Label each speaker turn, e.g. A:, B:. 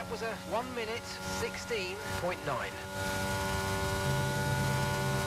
A: That was a 1 minute 16.9.